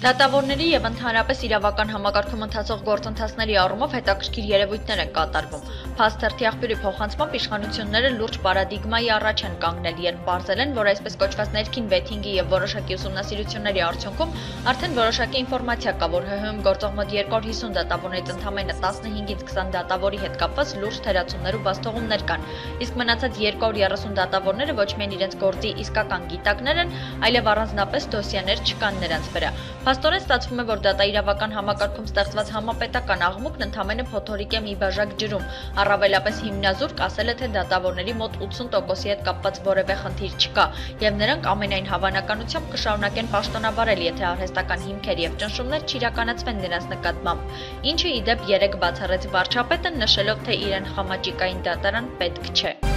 Դատավորների եւ ընդհանրապես իրավական համակարգում ընթացող գործընթացների առումով հետաքրքիր երևույթներ են կատարվում։ Փաստերթի աղբյուրի փոխանցմամբ իշխանությունները լուրջ պարադիգմայի առաջ են կանգնել, երբ ողջել են, որ այսպես կոչված ներքին վեթինգի եւ որոշակի ուսումնասիրությունների արդյունքում արդեն որոշակի ինֆորմացիա կա, որ ՀՀ-ում գործող մոտ 250 դատավորներից ընդամենը 15-ից 20 դատավորի հետ կապված լուրջ թերացումներ ու բաստողումներ կան։ Իսկ մնացած 230 դատավորները ոչ միայն իրենց գործի իսկական գիտակներ են, այլև առանձնապես դոսիեներ չկան նրանց վրա։ Փաստորեն ստացվում է, որ դատաիրավական համակարգում ստեղծված համապետական աղմուկն ընդամենը փոթորիկ է մի բաժակ ջրում։ Առավելապես հիմնազուրկ ասել է, թե դատավորների մոտ 80%-ի հետ կապված որևէ խնդիր չկա, եւ նրանք ամենայն հավանականությամբ կշարունակեն պաշտոնավարել, եթե արհեստական հիմքեր եւ ճնշումներ չիրականացվեն նրանց նկատմամբ։ Ինչը ի դեպ երեք բացառեց վարչապետը, նշելով, թե իրեն խամաճիկային դատարան պետք չէ։